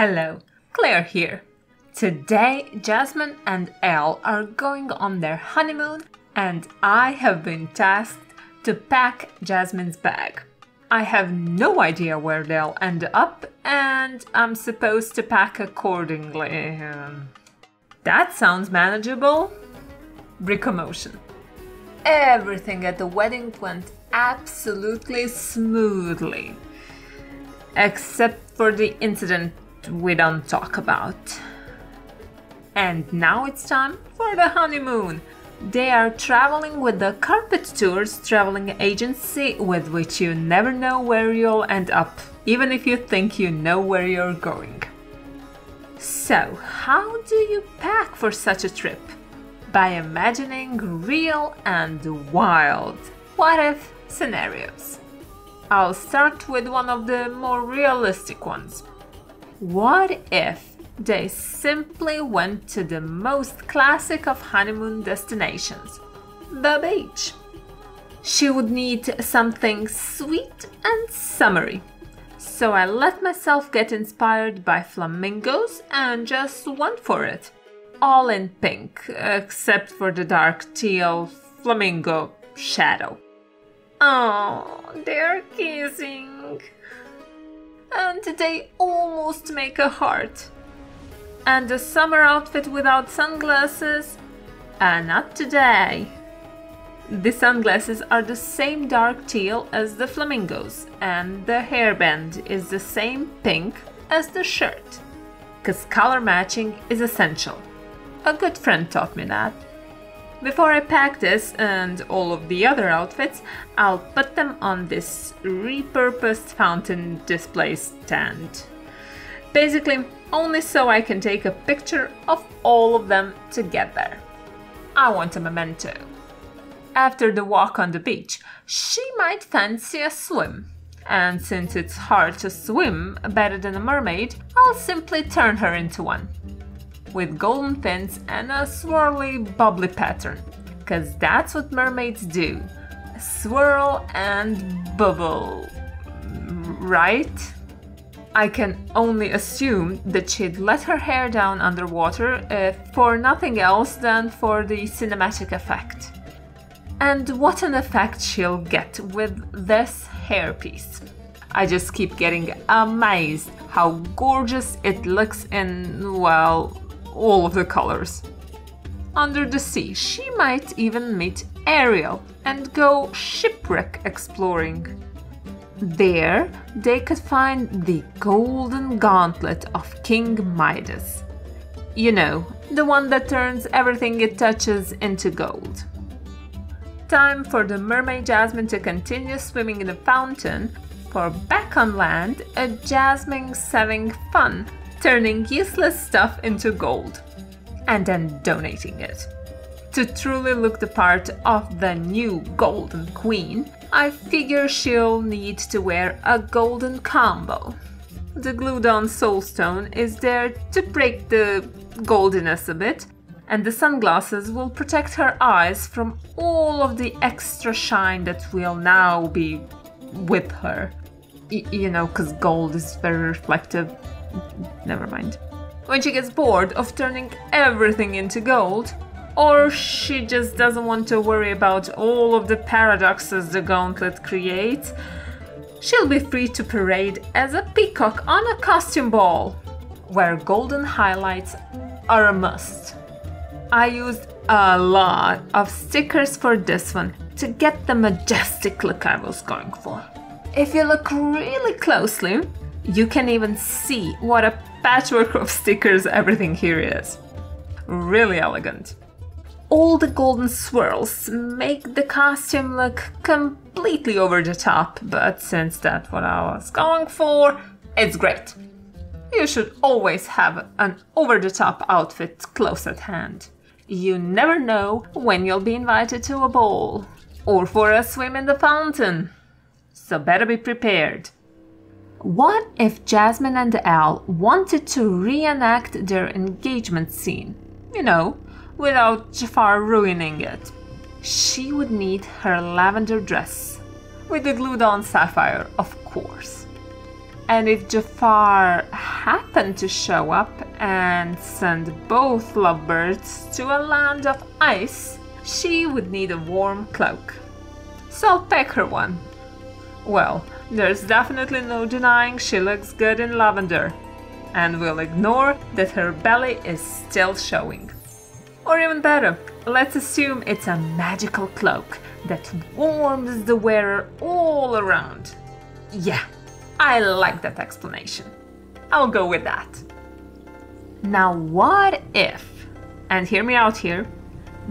Hello, Claire here. Today, Jasmine and Al are going on their honeymoon, and I have been tasked to pack Jasmine's bag. I have no idea where they'll end up, and I'm supposed to pack accordingly. That sounds manageable. BrickoMotion. Everything at the wedding went absolutely smoothly. Except for the incident we don't talk about. And now it's time for the honeymoon. They are traveling with the Carpet Tours traveling agency, with which you never know where you'll end up, even if you think you know where you're going. So, how do you pack for such a trip? By imagining real and wild what if scenarios. I'll start with one of the more realistic ones. What if they simply went to the most classic of honeymoon destinations, the beach? She would need something sweet and summery. So I let myself get inspired by flamingos and just went for it. All in pink, except for the dark teal flamingo shadow. Oh, they're kissing. And they almost make a heart. And a summer outfit without sunglasses? Uh, not today. The sunglasses are the same dark teal as the flamingos, and the hairband is the same pink as the shirt. Because color matching is essential. A good friend taught me that. Before I pack this and all of the other outfits, I'll put them on this repurposed fountain display stand. Basically, only so I can take a picture of all of them together. I want a memento. After the walk on the beach, she might fancy a swim. And since it's hard to swim better than a mermaid, I'll simply turn her into one with golden fins and a swirly bubbly pattern. Cause that's what mermaids do. Swirl and bubble. Right? I can only assume that she'd let her hair down underwater uh, for nothing else than for the cinematic effect. And what an effect she'll get with this hairpiece. I just keep getting amazed how gorgeous it looks in, well, all of the colors. Under the sea, she might even meet Ariel and go shipwreck exploring. There, they could find the golden gauntlet of King Midas. You know, the one that turns everything it touches into gold. Time for the mermaid Jasmine to continue swimming in the fountain, for back on land, a Jasmine's having fun turning useless stuff into gold, and then donating it. To truly look the part of the new Golden Queen, I figure she'll need to wear a golden combo. The glued on soulstone is there to break the goldiness a bit, and the sunglasses will protect her eyes from all of the extra shine that will now be with her. Y- you know, because gold is very reflective Never mind. When she gets bored of turning everything into gold, or she just doesn't want to worry about all of the paradoxes the gauntlet creates, she'll be free to parade as a peacock on a costume ball, where golden highlights are a must. I used a lot of stickers for this one to get the majestic look I was going for. If you look really closely, you can even see what a patchwork of stickers everything here is. Really elegant. All the golden swirls make the costume look completely over the top, but since that's what I was going for, it's great. You should always have an over the top outfit close at hand. You never know when you'll be invited to a ball or for a swim in the fountain. So better be prepared. What if Jasmine and Al wanted to reenact their engagement scene? You know, without Jafar ruining it. She would need her lavender dress, with the glued on sapphire, of course. And if Jafar happened to show up and send both lovebirds to a land of ice, she would need a warm cloak. So I'll pack her one. Well, there's definitely no denying she looks good in lavender, and we'll ignore that her belly is still showing. Or even better, let's assume it's a magical cloak that warms the wearer all around. Yeah, I like that explanation. I'll go with that. Now, what if, and hear me out here,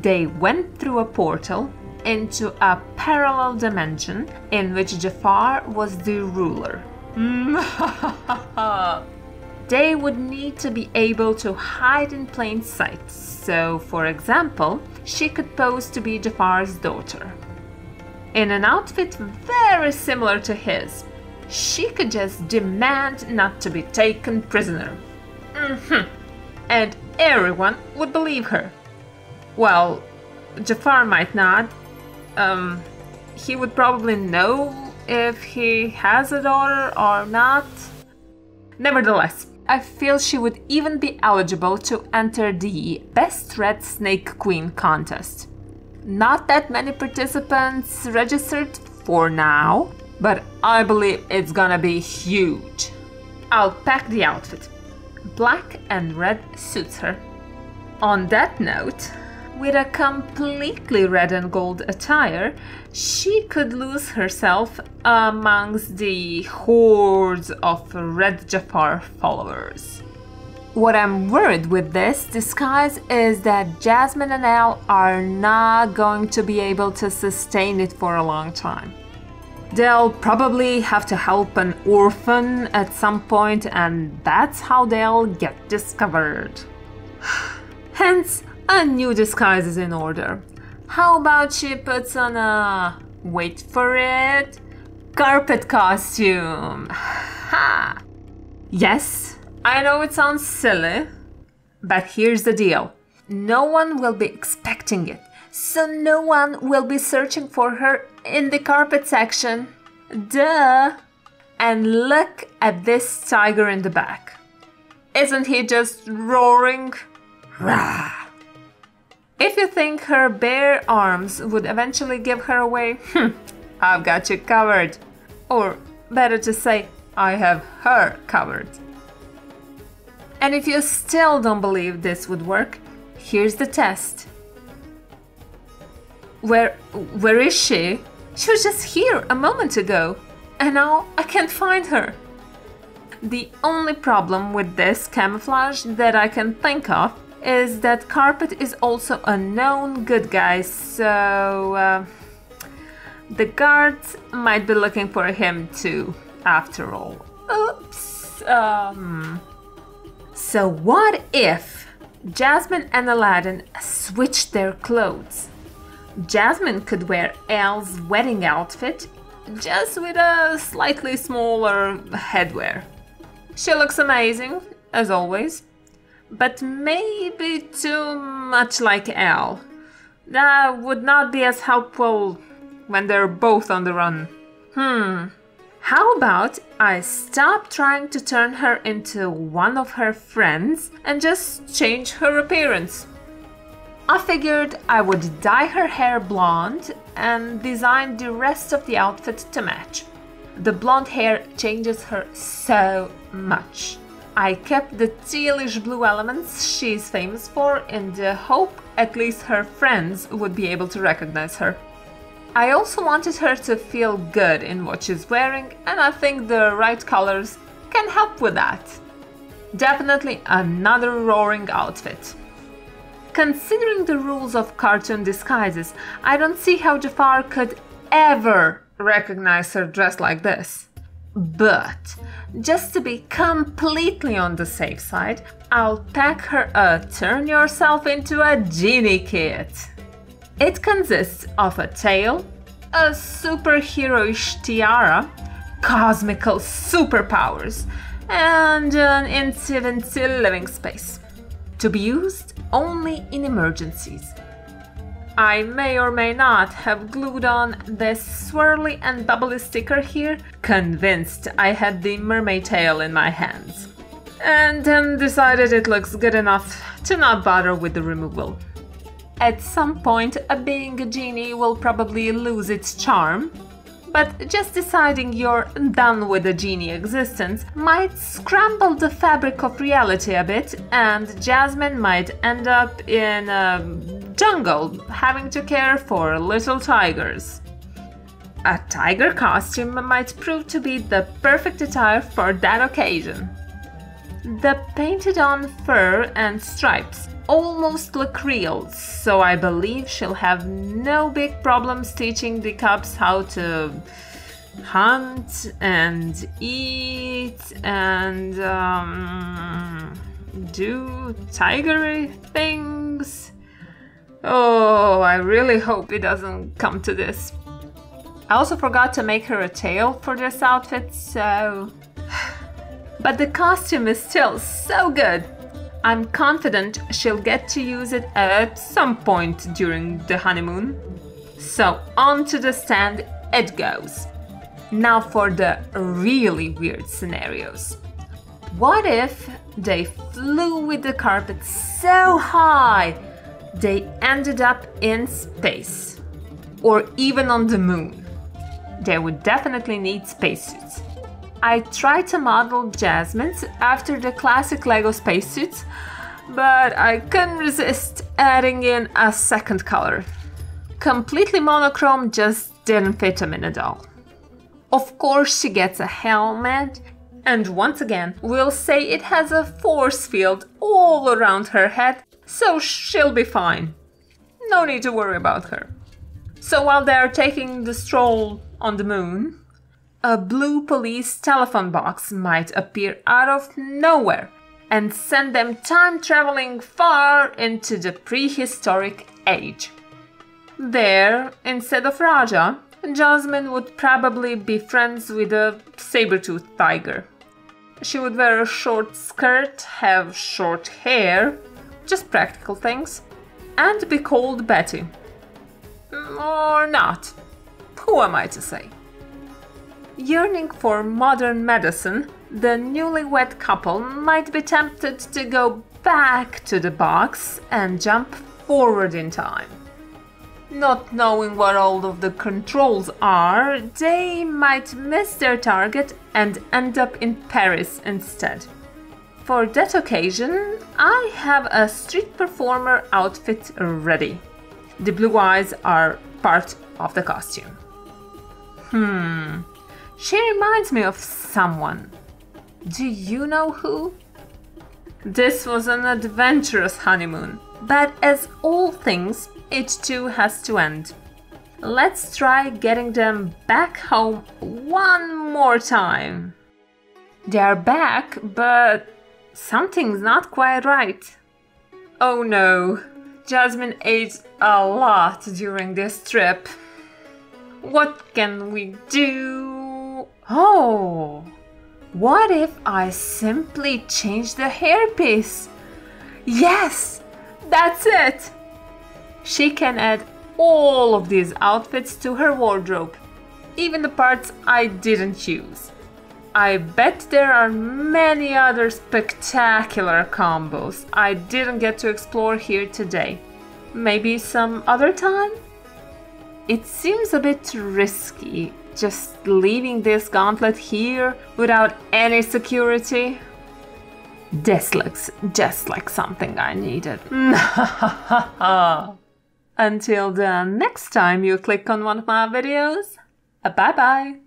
they went through a portal into a parallel dimension in which Jafar was the ruler? they would need to be able to hide in plain sight. So, for example, she could pose to be Jafar's daughter. In an outfit very similar to his, she could just demand not to be taken prisoner. Mm-hmm. And everyone would believe her. Well, Jafar might not. Um, he would probably know if he has a daughter or not. Nevertheless, I feel she would even be eligible to enter the Best Red Snake Queen contest. Not that many participants registered for now, but I believe it's gonna be huge. I'll pack the outfit. Black and red suits her. On that note, with a completely red and gold attire, she could lose herself amongst the hordes of Red Jafar followers. What I'm worried with this disguise is that Jasmine and Al are not going to be able to sustain it for a long time. They'll probably have to help an orphan at some point, and that's how they'll get discovered. Hence, a new disguise is in order. How about she puts on a. wait for it. carpet costume? Ha! Yes, I know it sounds silly, but here's the deal no one will be expecting it, so no one will be searching for her in the carpet section. Duh! And look at this tiger in the back. Isn't he just roaring? Rah! If you think her bare arms would eventually give her away, hmm, I've got you covered. Or better to say, I have her covered. And if you still don't believe this would work, here's the test. Where where is she? She was just here a moment ago, and now I can't find her. The only problem with this camouflage that I can think of is that Carpet is also a known good guy, so uh, the guards might be looking for him too, after all. Oops. Um. So, what if Jasmine and Aladdin switched their clothes? Jasmine could wear Al's wedding outfit just with a slightly smaller headwear. She looks amazing, as always, but maybe too much like Al. That would not be as helpful when they're both on the run. Hmm. How about I stop trying to turn her into one of her friends and just change her appearance? I figured I would dye her hair blonde and design the rest of the outfit to match. The blonde hair changes her so much. I kept the tealish blue elements she's famous for in the hope at least her friends would be able to recognize her. I also wanted her to feel good in what she's wearing, and I think the right colors can help with that. Definitely another roaring outfit. Considering the rules of cartoon disguises, I don't see how Jafar could ever recognize her dressed like this. But just to be completely on the safe side, I'll pack her a turn yourself into a genie kit. It consists of a tail, a superheroish tiara, cosmical superpowers, and an infinity living space. To be used only in emergencies. I may or may not have glued on this swirly and bubbly sticker here, convinced I had the mermaid tail in my hands. And then decided it looks good enough to not bother with the removal. At some point, a being a genie will probably lose its charm, but just deciding you're done with the genie existence might scramble the fabric of reality a bit, and Jasmine might end up in a jungle having to care for little tigers. A tiger costume might prove to be the perfect attire for that occasion. The painted on fur and stripes almost look real, so I believe she'll have no big problems teaching the cubs how to hunt and eat and um, do tigery things. Oh, I really hope it doesn't come to this. I also forgot to make her a tail for this outfit, so. But the costume is still so good I'm confident she'll get to use it at some point during the honeymoon. So, on to the stand it goes. Now for the really weird scenarios. What if they flew with the carpet so high they ended up in space? Or even on the moon? They would definitely need spacesuits. I tried to model Jasmine's after the classic LEGO spacesuits, but I couldn't resist adding in a second color. Completely monochrome just didn't fit them in at all. Of course, she gets a helmet, and once again, we'll say it has a force field all around her head, so she'll be fine. No need to worry about her. So while they're taking the stroll on the moon, a blue police telephone box might appear out of nowhere and send them time traveling far into the prehistoric age. There, instead of Rajah, Jasmine would probably be friends with a saber-toothed tiger. She would wear a short skirt, have short hair, just practical things, and be called Betty. Mm, or not. Who am I to say? Yearning for modern medicine, the newlywed couple might be tempted to go back to the box and jump forward in time. Not knowing what all of the controls are, they might miss their target and end up in Paris instead. For that occasion, I have a street performer outfit ready. The blue eyes are part of the costume. Hmm. She reminds me of someone. Do you know who? This was an adventurous honeymoon, but as all things, it too has to end. Let's try getting them back home one more time. They are back, but something's not quite right. Oh no, Jasmine ate a lot during this trip. What can we do? Oh, what if I simply change the hairpiece? Yes, that's it! She can add all of these outfits to her wardrobe, even the parts I didn't use. I bet there are many other spectacular combos I didn't get to explore here today. Maybe some other time? It seems a bit risky just leaving this gauntlet here without any security? This looks just like something I needed. Until the next time you click on one of my videos, bye bye!